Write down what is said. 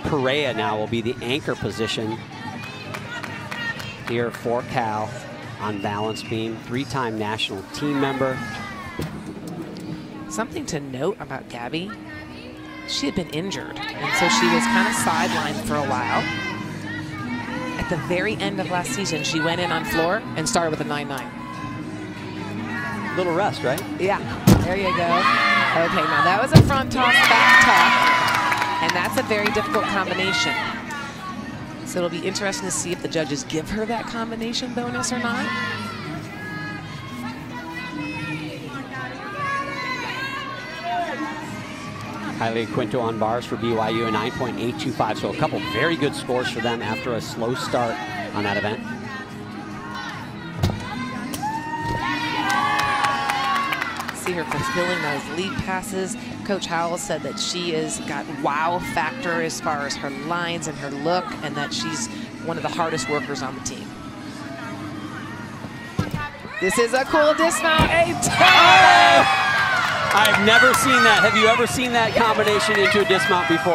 Perea now will be the anchor position here for Cal on balance beam. Three-time national team member. Something to note about Gabby, she had been injured, and so she was kind of sidelined for a while. At the very end of last season, she went in on floor and started with a 9-9. Little rest, right? Yeah, there you go. Okay, now that was a front toss, back tuck. A very difficult combination. So it'll be interesting to see if the judges give her that combination bonus or not. Kylie Quinto on bars for BYU, a 9.825. So a couple very good scores for them after a slow start on that event. See her fulfilling those lead passes. Coach Howell said that she has got wow factor as far as her lines and her look, and that she's one of the hardest workers on the team. This is a cool dismount. A oh! I've never seen that. Have you ever seen that combination into a dismount before?